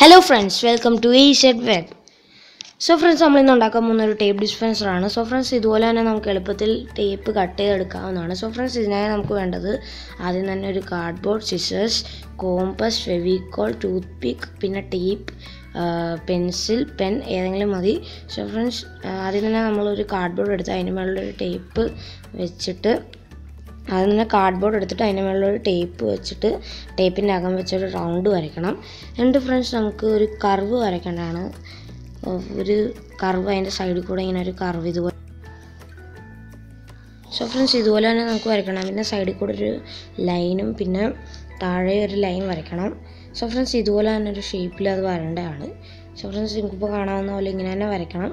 Hello friends welcome to ഈ shed web so friends നമ്മളിന്ന് ഉണ്ടാക്കാൻ പോകുന്ന ഒരു ടേപ്പ് ഡിസ്പെൻസർ ആണ്. സോ ഫ്രണ്ട്സ് ഇതുപോലെ തന്നെ നമുക്ക് എളുപ്പത്തിൽ ടേപ്പ് കട്ട് ചെയ്തെടുക്കാവുന്നതാണ്. സോ ഫ്രണ്ട്സ് ഇതിനായി നമുക്ക് വേണ്ടത് ആദ്യം തന്നെ ഒരു cardboard scissors compass Fevicol toothpick പിന്നെ ടേപ്പ് പെൻസിൽ പെൻ ഏതെങ്കിലും മതി. സോ ഫ്രണ്ട്സ് ആദ്യം തന്നെ നമ്മളൊരു കാർഡ്ബോർഡ് എടുത്ത് അതിന് മുകളിലൊരു ടേപ്പ് വെച്ചിട്ട് ആദ്യം നിന്ന് കാർഡ്ബോർഡ് എടുത്തിട്ട് അതിന് മുകളിലൊരു ടേപ്പ് വെച്ചിട്ട് ടേപ്പിന്റെ അകം വെച്ചൊരു റൗണ്ട് വരയ്ക്കണം. എന്നിട്ട് ഫ്രണ്ട്സ് നമുക്ക് ഒരു കർവ് വരയ്ക്കേണ്ടതാണ്. ഒരു കർവ് അതിന്റെ സൈഡിൽ കൂടെ ഇങ്ങനെ ഒരു കർവ് ഇതുപോലെ. സോ ഫ്രണ്ട്സ് ഇതുപോലെ തന്നെ നമുക്ക് വരയ്ക്കണം. പിന്നെ സൈഡിൽ കൂടെ ഒരു ലൈനും പിന്നെ താഴെ ഒരു ലൈൻ വരയ്ക്കണം. സോ ഫ്രണ്ട്സ് ഇതുപോലെ തന്നെ ഒരു ഷേപ്പിൽ അത് വരേണ്ടതാണ്. സോ ഫ്രണ്ട്സ് നിങ്ങൾക്കിപ്പോൾ കാണാവുന്ന പോലെ ഇങ്ങനെ തന്നെ വരയ്ക്കണം.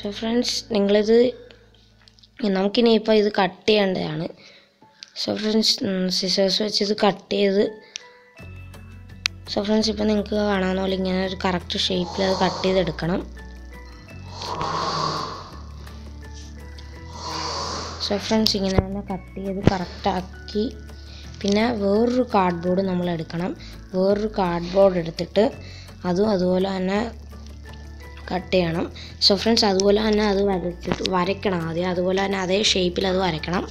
സോ ഫ്രണ്ട്സ് നിങ്ങളിത് നമുക്കിനി ഇപ്പോൾ ഇത് കട്ട് ചെയ്യേണ്ടതാണ്. സോ ഫ്രണ്ട്സ് സിസേഴ്സ് വെച്ച് ഇത് കട്ട് ചെയ്ത് സോ ഫ്രണ്ട്സ് ഇപ്പോൾ നിങ്ങൾക്ക് കാണാവുന്ന പോലെ ഇങ്ങനെ ഒരു കറക്റ്റ് ഷേപ്പിൽ അത് കട്ട് ചെയ്തെടുക്കണം. സോ ഫ്രണ്ട്സ് ഇങ്ങനെ തന്നെ കട്ട് ചെയ്ത് കറക്റ്റാക്കി പിന്നെ വേറൊരു കാർഡ് ബോർഡ് നമ്മൾ എടുക്കണം വേറൊരു കാർഡ് ബോർഡ് എടുത്തിട്ട് അതും അതുപോലെ തന്നെ കട്ട് ചെയ്യണം. സോ ഫ്രണ്ട്സ് അതുപോലെ തന്നെ അത് വരച്ചിട്ട് വരയ്ക്കണം ആദ്യം. അതുപോലെ തന്നെ അതേ ഷേപ്പിൽ അത് വരയ്ക്കണം.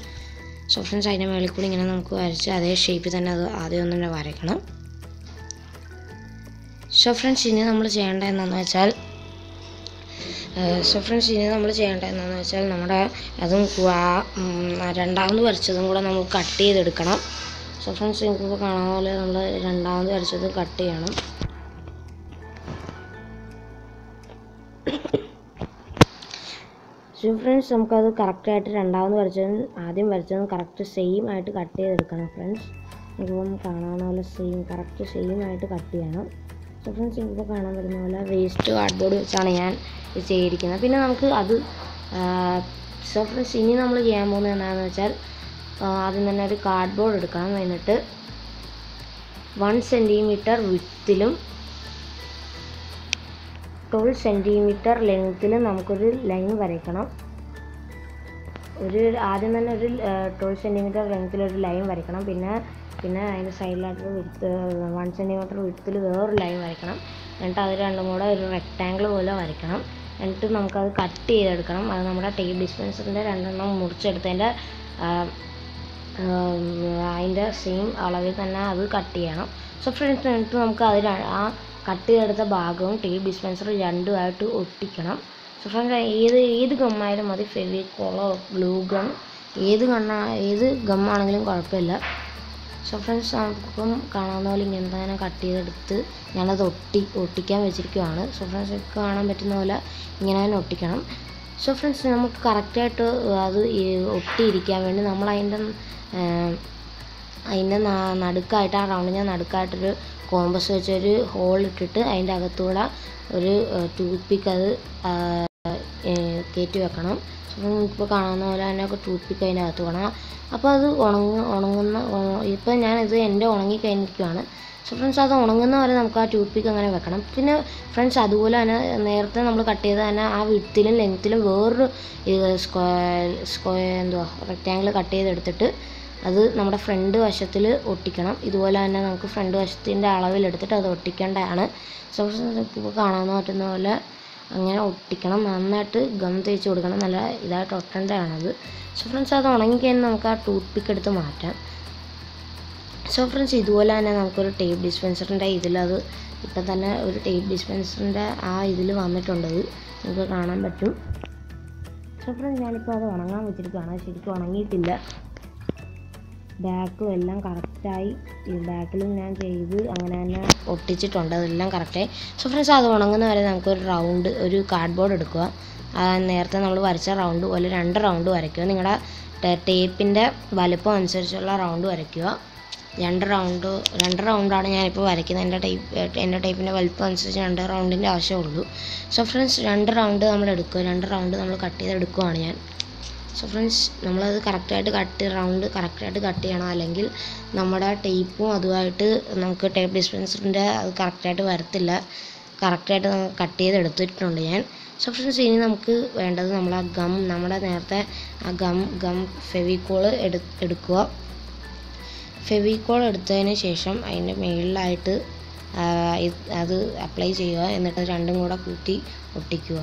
സോ ഫ്രണ്ട്സ് അതിന്റെ മുകളിൽ കൂടി ഇങ്ങനെ നമുക്ക് വരച്ച് അതേ ഷേപ്പിൽ തന്നെ അത് ആദ്യം ഒന്ന് തന്നെ വരയ്ക്കണം. സോ ഫ്രണ്ട്സ് ഇനി നമ്മൾ ചെയ്യേണ്ടത് എന്താണെന്ന് വെച്ചാൽ സോ ഫ്രണ്ട്സ് ഇനി നമ്മൾ ചെയ്യേണ്ടത് എന്താണെന്ന് വെച്ചാൽ നമ്മുടെ അതും രണ്ടാമത് വരച്ചതും കൂടെ നമ്മൾ കട്ട് ചെയ്തെടുക്കണം. സോ ഫ്രണ്ട്സ് നിങ്ങൾക്കിപ്പോൾ കാണാൻ പോലെ നമ്മൾ രണ്ടാമത് വരച്ചത് കട്ട് ചെയ്യണം. സോ ഫ്രണ്ട്സ് നമുക്കത് കറക്റ്റായിട്ട് രണ്ടാമത് വരച്ചതും ആദ്യം വരച്ചതും കറക്റ്റ് സെയിം ആയിട്ട് കട്ട് ചെയ്തെടുക്കണം ഫ്രണ്ട്സ് ഇപ്പം കാണാവുന്ന പോലെ സെയിം കറക്റ്റ് സെയിം ആയിട്ട് കട്ട് ചെയ്യണം. സോ ഫ്രണ്ട്സ് ഇപ്പോൾ കാണാൻ പറ്റുന്ന പോലെ വേസ്റ്റ് കാർഡ്ബോർഡ് വെച്ചാണ് ഞാൻ ചെയ്തിരിക്കുന്നത്. പിന്നെ നമുക്ക് അത് സോ ഫ്രണ്ട്സ് ഇനി നമ്മൾ ചെയ്യാൻ പോകുന്നത് എന്താണെന്ന് വെച്ചാൽ ആദ്യം തന്നെ ഒരു കാർഡ് ബോർഡ് എടുക്കണം. എന്നിട്ട് വൺ സെന്റിമീറ്റർ വിത്തിലും ട്വൽവ് സെന്റിമീറ്റർ ലെങ്ത്തിൽ നമുക്കൊരു ലൈൻ വരയ്ക്കണം. ഒരു ആദ്യം തന്നെ ഒരു ട്വൽവ് സെന്റിമീറ്റർ ലെങ്ത്തിൽ ഒരു ലൈൻ വരയ്ക്കണം. പിന്നെ പിന്നെ അതിന്റെ സൈഡിലായിട്ട് വിടുത്ത് വൺ സെന്റിമീറ്റർ വിടുത്തിൽ വേറൊരു ലൈൻ വരയ്ക്കണം. എന്നിട്ട് അത് രണ്ടും കൂടെ ഒരു റെക്റ്റാങ്കിൾ പോലെ വരയ്ക്കണം. എന്നിട്ട് നമുക്കത് കട്ട് ചെയ്തെടുക്കണം. അത് നമ്മുടെ ടേപ്പ് ഡിസ്പെൻസറിന്റെ രണ്ടെണ്ണം മുറിച്ചെടുത്തതിന്റെ അതിന്റെ സെയിം അളവിൽ തന്നെ അത് കട്ട് ചെയ്യണം. സോ ഫ്രണ്ട്സ് എന്നിട്ട് നമുക്ക് അത് ആ കട്ട് ചെയ്തെടുത്ത ഭാഗവും ടേപ്പ് ഡിസ്പെൻസറും രണ്ടുമായിട്ട് ഒട്ടിക്കണം. സോ ഫ്രണ്ട്സ് ഏത് ഏത് ഗമ്മായാലും മതി. ഫെവിക്കോളോ ഗ്ലൂ ഗം ഏത് ഗണ്ണ ഏത് ഗമ്മാണെങ്കിലും കുഴപ്പമില്ല. സോ ഫ്രണ്ട്സ് നമുക്കിപ്പം കാണാവുന്ന പോലെ ഇങ്ങനെ തന്നെ കട്ട് ചെയ്തെടുത്ത് ഞാനത് ഒട്ടി ഒട്ടിക്കാൻ വെച്ചിരിക്കുവാണ്. സോ ഫ്രണ്ട്സ് കാണാൻ പറ്റുന്ന പോലെ ഇങ്ങനെ തന്നെ ഒട്ടിക്കണം. സോ ഫ്രണ്ട്സ് നമുക്ക് കറക്റ്റായിട്ട് അത് ഒട്ടിയിരിക്കാൻ വേണ്ടി നമ്മൾ അതിന്റെ അതിന്റെ നടുക്കായിട്ട് ആ റൗണ്ടിന്റെ നടുക്കായിട്ടൊരു കോമ്പസ് വെച്ചൊരു ഹോൾ ഇട്ടിട്ട് അതിന്റെ അകത്തൂടെ ഒരു ടൂത്ത് പിക്ക് അത് കയറ്റി വെക്കണം. ഇപ്പോൾ കാണാവുന്ന പോലെ തന്നെ ടൂത്ത് പിക്ക് അതിന്റെ അകത്ത് വേണം. അപ്പോൾ അത് ഉണങ്ങ ഉണങ്ങുന്ന ഇപ്പം ഞാനിത് എന്റെ ഉണങ്ങി കഴിഞ്ഞിരിക്കുകയാണ് സോ ഫ്രണ്ട്സ് അത് ഉണങ്ങുന്ന വരെ നമുക്ക് ആ ടൂത്ത് പിക്ക് അങ്ങനെ വെക്കണം. പിന്നെ ഫ്രണ്ട്സ് അതുപോലെ തന്നെ നേരത്തെ നമ്മൾ കട്ട് ചെയ്ത തന്നെ ആ വിട്ടിലും ലെങ്ത്തിലും വേറൊരു സ്ക്വയർ സ്ക്വയർ എന്തുവാ റെക്റ്റാങ്കിൾ കട്ട് ചെയ്തെടുത്തിട്ട് അത് നമ്മുടെ ഫ്രണ്ട് വശത്തിൽ ഒട്ടിക്കണം. ഇതുപോലെ തന്നെ നമുക്ക് ഫ്രണ്ട് വശത്തിന്റെ അളവിലെടുത്തിട്ട് അത് ഒട്ടിക്കേണ്ടതാണ്. സോ ഇപ്പോൾ കാണാൻ പറ്റുന്ന പോലെ അങ്ങനെ ഒട്ടിക്കണം. നന്നായിട്ട് ഗം തേച്ച് കൊടുക്കണം. നല്ല ഇതായിട്ട് ഒട്ടേണ്ടതാണത്. സോ ഫ്രണ്ട്സ് അത് ഉണങ്ങിക്കഴിഞ്ഞാൽ നമുക്ക് ആ ടൂത്ത് പിക്ക് എടുത്ത് മാറ്റാം. സോ ഫ്രണ്ട്സ് ഇതുപോലെ തന്നെ നമുക്കൊരു ടേപ്പ് ഡിസ്പെൻസറിന്റെ ഇതിലത് ഇപ്പം തന്നെ ഒരു ടേപ്പ് ഡിസ്പെൻസറിന്റെ ആ ഇതിൽ വന്നിട്ടുണ്ടത് നമുക്ക് കാണാൻ പറ്റും. സോ ഫ്രണ്ട്സ് ഞാനിപ്പോൾ അത് ഉണങ്ങാൻ വെച്ചിരിക്കുകയാണ് ശരിക്കും ഉണങ്ങിയിട്ടില്ല. ബാക്കും എല്ലാം കറക്റ്റായി. ബാക്കിലും ഞാൻ ചെയ്ത് അങ്ങനെ തന്നെ ഒട്ടിച്ചിട്ടുണ്ട്. അതെല്ലാം കറക്റ്റായി. സോ ഫ്രണ്ട്സ് അത് ഉണങ്ങുന്ന വരെ നമുക്കൊരു റൗണ്ട് ഒരു കാർഡ്ബോർഡ് എടുക്കുക. നേരത്തെ നമ്മൾ വരച്ച റൗണ്ട് പോലെ രണ്ട് റൗണ്ട് വരയ്ക്കുക. നിങ്ങളുടെ ടേപ്പിന്റെ വലുപ്പം അനുസരിച്ചുള്ള റൗണ്ട് വരയ്ക്കുക. രണ്ട് റൗണ്ട് രണ്ട് റൗണ്ടാണ് ഞാനിപ്പോൾ വരയ്ക്കുന്നത്. എന്റെ ടൈപ്പ് എന്റെ ടൈപ്പിന്റെ വലുപ്പം അനുസരിച്ച് രണ്ട് റൗണ്ടിന്റെ ആവശ്യമുള്ളൂ. സോ ഫ്രണ്ട്സ് രണ്ട് റൗണ്ട് നമ്മൾ എടുക്കുക. രണ്ട് റൗണ്ട് നമ്മൾ കട്ട് ചെയ്തെടുക്കുകയാണ് ഞാൻ. സോ ഫ്രണ്ട്സ് നമ്മളത് കറക്റ്റായിട്ട് കട്ട് റൗണ്ട് കറക്റ്റായിട്ട് കട്ട് ചെയ്യണം. അല്ലെങ്കിൽ നമ്മുടെ ടേപ്പും അതുമായിട്ട് നമുക്ക് ടേപ്പ് ഡിസ്പെൻസറിന്റെ അത് കറക്റ്റായിട്ട് വരത്തില്ല. കറക്റ്റായിട്ട് കട്ട് ചെയ്ത് എടുത്തിട്ടുണ്ട് ഞാൻ. സോ ഫ്രണ്ട്സ് ഇനി നമുക്ക് വേണ്ടത് നമ്മൾ ആ ഗം നമ്മുടെ നേരത്തെ ആ ഗം ഗം ഫെവിക്കോൾ എടു എടുക്കുക. ഫെവിക്കോൾ എടുത്തതിന് ശേഷം അതിന്റെ മുകളിലായിട്ട് അത് അപ്ലൈ ചെയ്യുക. എന്നിട്ട് രണ്ടും കൂടെ കൂട്ടി ഒട്ടിക്കുക.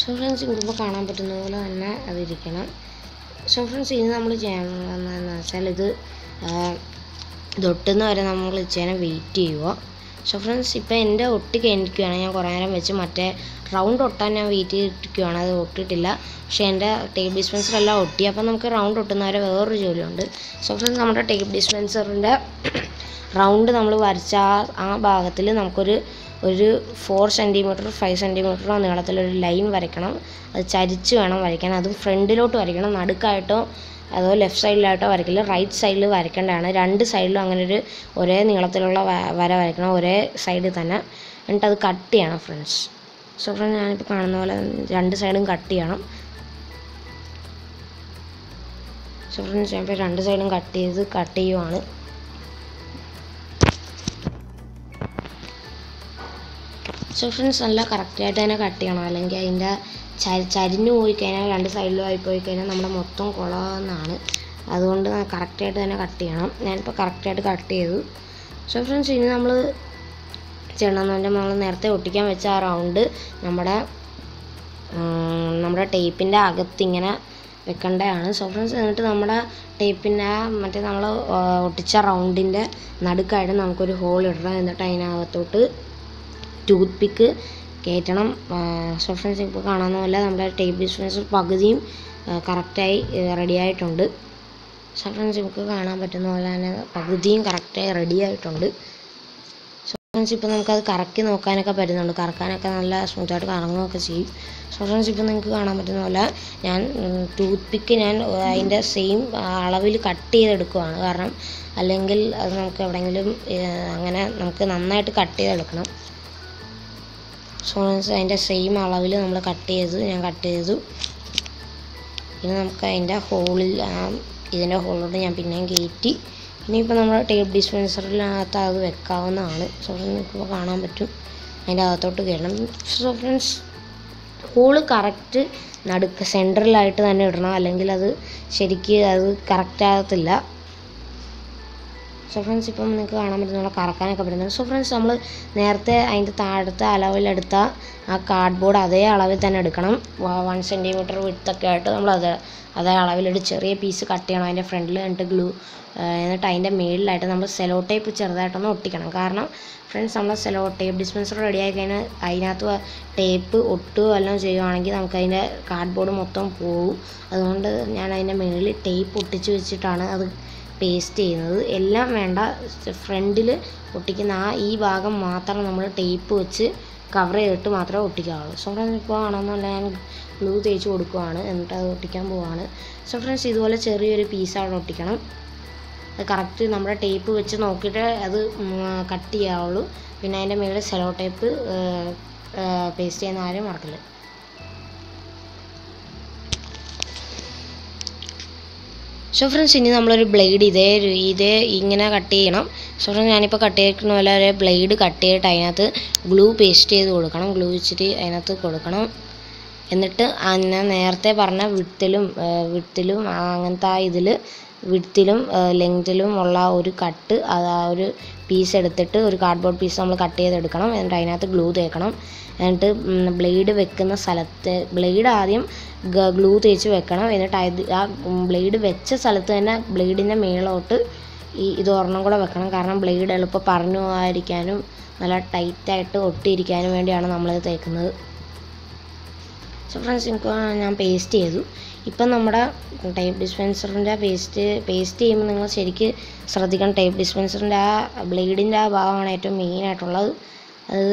സോ ഫ്രണ്ട്സ് ഇപ്പോൾ കാണാൻ പറ്റുന്ന പോലെ തന്നെ അതിരിക്കണം. സോ ഫ്രണ്ട്സ് ഇനി നമ്മൾ ചെയ്യാൻ വെച്ചാൽ ഇത് തൊട്ടുന്ന വരെ നമ്മൾ ചെയ്യാൻ വെയിറ്റ് ചെയ്യുക സോ ഫ്രണ്ട്സ് ഇപ്പോൾ എന്റെ ഒട്ടി കഴിഞ്ഞിരിക്കുകയാണ് ഞാൻ കുറേ നേരം വെച്ച് മറ്റേ റൗണ്ട് ഒട്ടാൻ ഞാൻ വെയിറ്റ് ചെയ്തിരിക്കുകയാണ് അത് ഒട്ടിയിട്ടില്ല പക്ഷേ എന്റെ ടേപ്പ് ഡിസ്പെൻസറെല്ലാം ഒട്ടി. അപ്പോൾ നമുക്ക് റൗണ്ട് ഒട്ടുന്നവരെ വേറൊരു ജോലിയുണ്ട്. സോ ഫ്രണ്ട്സ് നമ്മുടെ ടേപ്പ് ഡിസ്പെൻസറിന്റെ റൗണ്ട് നമ്മൾ വരച്ച ആ ഭാഗത്തിൽ നമുക്കൊരു ഒരു ഫോർ സെന്റിമീറ്റർ ഫൈവ് സെന്റിമീറ്ററോ നീളത്തിലൊരു ലൈൻ വരയ്ക്കണം. അത് ചരിച്ച് വേണം വരയ്ക്കാൻ. അതും ഫ്രണ്ടിലോട്ട് വരയ്ക്കണം. നടുക്കായിട്ടോ അതോ ലെഫ്റ്റ് സൈഡിലായിട്ടോ വരയ്ക്കില്ല റൈറ്റ് സൈഡിൽ വരയ്ക്കേണ്ടതാണ്. രണ്ട് സൈഡിലും അങ്ങനെ ഒരു ഒരേ നീളത്തിലുള്ള വര വരയ്ക്കണം ഒരേ സൈഡിൽ തന്നെ. എന്നിട്ട് അത് കട്ട് ചെയ്യണം ഫ്രണ്ട്സ് സോ ഫ്രണ്ട്സ് ഞാനിപ്പോൾ കാണുന്ന പോലെ രണ്ട് സൈഡും കട്ട് ചെയ്യണം. സോ ഫ്രണ്ട്സ് ഞാനിപ്പോൾ രണ്ട് സൈഡും കട്ട് ചെയ്ത് കട്ട് ചെയ്യുവാണ്. സോ ഫ്രണ്ട്സ് നല്ല കറക്റ്റായിട്ട് തന്നെ കട്ട് ചെയ്യണം. അല്ലെങ്കിൽ അതിന്റെ ചരി ചരിഞ്ഞു പോയി കഴിഞ്ഞാൽ രണ്ട് സൈഡിലും ആയി പോയി കഴിഞ്ഞാൽ നമ്മുടെ മൊത്തം കുളമെന്നാണ്. അതുകൊണ്ട് കറക്റ്റായിട്ട് തന്നെ കട്ട് ചെയ്യണം. ഞാനിപ്പോൾ കറക്റ്റായിട്ട് കട്ട് ചെയ്തു. സോ ഫ്രണ്ട്സ് ഇനി നമ്മൾ ചെയ്യണമെന്ന് പറഞ്ഞാൽ നമ്മൾ നേരത്തെ ഒട്ടിക്കാൻ വെച്ച ആ റൗണ്ട് നമ്മുടെ നമ്മുടെ ടേപ്പിന്റെ അകത്തിങ്ങനെ വെക്കേണ്ടതാണ്. സോ ഫ്രണ്ട്സ് എന്നിട്ട് നമ്മുടെ ടേപ്പിന്റെ മറ്റേ നമ്മൾ ഒട്ടിച്ച റൗണ്ടിന്റെ നടുക്കായിട്ട് നമുക്കൊരു ഹോൾ ഇടണം. എന്നിട്ട് അതിനകത്തോട്ട് ടൂത്ത് പിക്ക് കയറ്റണം. സോ ഫ്രണ്ട്സ് ഇപ്പോൾ കാണാവുന്ന പോലെ നമ്മുടെ ടേബിൾ ഡിസ്പെൻസർ പകുതിയും കറക്റ്റായി റെഡി ആയിട്ടുണ്ട്. സോ ഫ്രണ്ട്സ് നമുക്ക് കാണാൻ പറ്റുന്ന പോലെ തന്നെ പകുതിയും കറക്റ്റായി റെഡി ആയിട്ടുണ്ട്. സോ ഫ്രണ്ട്സ് ഇപ്പോൾ നമുക്കത് കറക്കി നോക്കാനൊക്കെ പറ്റുന്നുണ്ട്. കറക്കാനൊക്കെ നല്ല സ്മൂത്തായിട്ട് കറങ്ങുകയൊക്കെ ചെയ്യും. സോ ഫ്രണ്ട്സ് ഇപ്പോൾ നിങ്ങൾക്ക് കാണാൻ പറ്റുന്ന പോലെ ഞാൻ ടൂത്ത് പിക്ക് ഞാൻ അതിന്റെ സെയിം അളവിൽ കട്ട് ചെയ്തെടുക്കുവാണ്. കാരണം അല്ലെങ്കിൽ അത് നമുക്ക് എവിടെയെങ്കിലും അങ്ങനെ നമുക്ക് നന്നായിട്ട് കട്ട് ചെയ്തെടുക്കണം. സോ മീൻസ് അതിന്റെ സെയിം അളവിൽ നമ്മൾ കട്ട് ചെയ്തു ഞാൻ കട്ട് ചെയ്തു. ഇനി നമുക്ക് അതിന്റെ ഹോളിൽ ഇതിന്റെ ഹോളിലോട്ട് ഞാൻ പിന്നെയും കയറ്റി ഇനിയിപ്പോൾ നമ്മൾ ടേബിൾ ഡിസ്പെൻസറിനകത്ത് അത് വെക്കാവുന്നതാണ്. സോ നിങ്ങൾക്കിപ്പോൾ കാണാൻ പറ്റും. അതിന്റെ അകത്തോട്ട് കയറണം സോ ഫ്രണ്ട്സ് ഹോൾ കറക്റ്റ് നടുക്ക് സെന്ററിലായിട്ട് തന്നെ ഇടണം. അല്ലെങ്കിൽ അത് ശരിക്ക് അത് കറക്റ്റ് ആകത്തില്ല. സോ ഫ്രണ്ട്സ് ഇപ്പം നിങ്ങൾക്ക് കാണാൻ പറ്റുന്ന കറക്കാനൊക്കെ പറ്റുന്നുണ്ട് സോ ഫ്രണ്ട്സ് നമ്മൾ നേരത്തെ അതിന്റെ താഴത്തെ അളവിലെടുത്ത ആ കാർഡ്ബോർഡ് അതേ അളവിൽ തന്നെ എടുക്കണം. വൺ സെന്റിമീറ്റർ വിടുത്തൊക്കെ ആയിട്ട് നമ്മൾ അത് അതേ അളവിലൊരു ചെറിയ പീസ് കട്ട് ചെയ്യണം. അതിന്റെ ഫ്രണ്ടിൽ എന്നിട്ട് ഗ്ലൂ എന്നിട്ട് അതിന്റെ മേളിലായിട്ട് നമ്മൾ സെലോ ടേപ്പ് ചെറുതായിട്ടൊന്ന് ഒട്ടിക്കണം. കാരണം ഫ്രണ്ട്സ് നമ്മൾ സെലോ ടേപ്പ് ഡിസ്പെൻസർ റെഡി ആയി കഴിഞ്ഞാൽ അതിനകത്ത് ടേപ്പ് ഒട്ടുകയോ വല്ലതും ചെയ്യുവാണെങ്കിൽ നമുക്കതിന്റെ കാർഡ്ബോർഡ് മൊത്തം പോകും അതുകൊണ്ട് ഞാൻ അതിന്റെ മേളിൽ ടേപ്പ് ഒട്ടിച്ച് വെച്ചിട്ടാണ് അത് പേസ്റ്റ് ചെയ്യുന്നത്. എല്ലാം വേണ്ട ഫ്രണ്ടിൽ ഒട്ടിക്കുന്ന ആ ഈ ഭാഗം മാത്രം നമ്മൾ ടേപ്പ് വെച്ച് കവർ ചെയ്തിട്ട് മാത്രമേ ഒട്ടിക്കാവുള്ളൂ. സോ ഫ്രണ്ട്സ് ഇപ്പോൾ ആണെന്നല്ല ഞാൻ ഗ്ലൂ തേച്ച് കൊടുക്കുവാണ്. എന്നിട്ട് അത് ഒട്ടിക്കാൻ പോവാണ്. സോ ഫ്രണ്ട്സ് ഇതുപോലെ ചെറിയൊരു പീസ് അവിടെ ഒട്ടിക്കണം. അത് കറക്റ്റ് നമ്മുടെ ടേപ്പ് വെച്ച് നോക്കിയിട്ട് അത് കട്ട് ചെയ്യാവുള്ളൂ. പിന്നെ അതിന്റെ മുകളിൽ സെലോ ടേപ്പ് പേസ്റ്റ് ചെയ്യുന്ന ആരും മറക്കൽ സോ ഫ്രണ്ട്സ് ഇനി നമ്മളൊരു ബ്ലേഡ് ഇതേ ഇതേ ഇങ്ങനെ കട്ട് ചെയ്യണം. സോ ഫ്രണ്ട്സ് ഞാനിപ്പോൾ കട്ട് ചെയ്തിരിക്കുന്ന പോലെ ഒരു ബ്ലേഡ് കട്ട് ചെയ്തിട്ട് അതിനകത്ത് ഗ്ലൂ പേസ്റ്റ് ചെയ്ത് കൊടുക്കണം. ഗ്ലൂ വെച്ചിട്ട് അതിനകത്ത് കൊടുക്കണം. എന്നിട്ട് ഞാൻ നേരത്തെ പറഞ്ഞ വിട്ടിലും വിട്ടിലും അങ്ങനത്തെ ആ ഇതിൽ വിട്ടിലും ലെങ്തിലും ഉള്ള ഒരു കട്ട് അത് ആ ഒരു പീസ് എടുത്തിട്ട് ഒരു കാർഡ്ബോർഡ് പീസ് നമ്മൾ കട്ട് ചെയ്തെടുക്കണം. എന്നിട്ട് അതിനകത്ത് ഗ്ലൂ തേക്കണം. എന്നിട്ട് ബ്ലേഡ് വെക്കുന്ന സ്ഥലത്ത് ബ്ലേഡ് ആദ്യം ഗ്ലൂ തേച്ച് വെക്കണം. എന്നിട്ട് അത് ആ ബ്ലേഡ് വെച്ച സ്ഥലത്ത് തന്നെ ബ്ലേഡിന്റെ മേളോട്ട് ഈ ഇത് ഒരെണ്ണം കൂടെ വെക്കണം. കാരണം ബ്ലേഡ് എളുപ്പം പറഞ്ഞു പോകാതിരിക്കാനും നല്ല ടൈറ്റായിട്ട് ഒട്ടിയിരിക്കാനും വേണ്ടിയാണ് നമ്മളിത് തേക്കുന്നത്. സോ ഫ്രണ്ട്സ് എനിക്ക് ഞാൻ പേസ്റ്റ് ചെയ്തു. ഇപ്പം നമ്മുടെ ടൈപ്പ് ഡിസ്പെൻസറിന്റെ പേസ്റ്റ് പേസ്റ്റ് ചെയ്യുമ്പോൾ നിങ്ങൾ ശരിക്ക് ശ്രദ്ധിക്കണം. ടൈപ്പ് ഡിസ്പെൻസറിന്റെ ആ ബ്ലേഡിന്റെ ആ ഭാഗമാണ് ഏറ്റവും മെയിനായിട്ടുള്ളത് അത്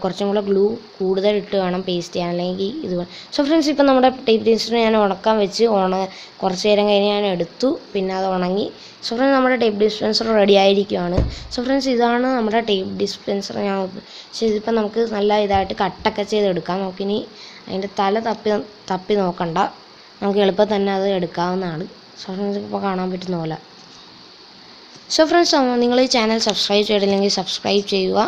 കുറച്ചും കൂടെ ഗ്ലൂ കൂടുതൽ ഇട്ട് വേണം പേസ്റ്റ് ചെയ്യാൻ അല്ലെങ്കിൽ ഇത് സോ ഫ്രണ്ട്സ് ഇപ്പം നമ്മുടെ ടേപ്പ് ഡിസ്റ്റർ ഞാൻ ഉണക്കാൻ വെച്ച് ഉണ കുറച്ച് നേരം കഴിഞ്ഞ് ഞാൻ എടുത്തു. പിന്നെ അത് ഉണങ്ങി. സോ ഫ്രണ്ട്സ് നമ്മുടെ ടേപ്പ് ഡിസ്പെൻസർ റെഡി ആയിരിക്കുവാണ്. സോ ഫ്രണ്ട്സ് ഇതാണ് നമ്മുടെ ടേപ്പ് ഡിസ്പെൻസർ ഞാൻ പക്ഷേ ഇതിപ്പോൾ നമുക്ക് നല്ല ഇതായിട്ട് കട്ടൊക്കെ ചെയ്തെടുക്കാം. നമുക്കിനി അതിന്റെ തല തപ്പി തപ്പി നോക്കണ്ട. നമുക്ക് എളുപ്പം തന്നെ അത് എടുക്കാവുന്നതാണ്. സോ ഫ്രണ്ട്സ് ഇപ്പോൾ കാണാൻ പറ്റുന്ന പോലെ. സോ ഫ്രണ്ട്സ് നിങ്ങൾ ഈ ചാനൽ സബ്സ്ക്രൈബ് ചെയ്തില്ലെങ്കിൽ സബ്സ്ക്രൈബ് ചെയ്യുക.